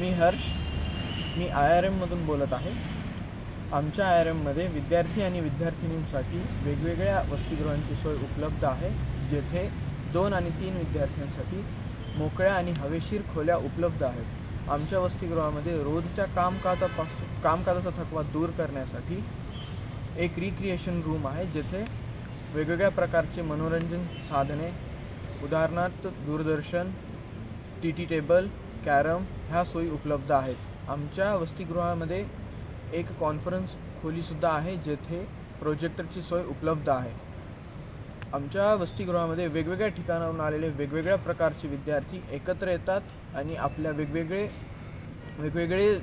मी हर्ष. मी I R एममधून बोलत आहे. आमच्या आय आर एममध्ये विद्यार्थी आणि विद्यार्थिनींसाठी वेगवेगळ्या वसतिगृहांची सोय उपलब्ध आहे जेथे दोन आणि तीन विद्यार्थ्यांसाठी मोकळ्या आणि हवेशीर खोल्या उपलब्ध आहेत. आमच्या वसतिगृहामध्ये रोजच्या कामकाजापासून कामकाजाचा थकवा दूर करण्यासाठी एक रिक्रिएशन रूम आहे जेथे वेगवेगळ्या प्रकारचे मनोरंजन साधने उदाहरणार्थ Doordarshan T T table carrom ह्या सोयी उपलब्ध आहेत. आमच्या वसतिगृहामध्ये एक कॉन्फरन्स खोलीसुद्धा आहे जेथे प्रोजेक्टरची सोय उपलब्ध आहे. आमच्या वसतिगृहामध्ये वेगवेगळ्या ठिकाणाहून आलेले वेगवेगळ्या प्रकारचे विद्यार्थी एकत्र येतात आणि आपल्या वेगवेगळे वेगवेगळे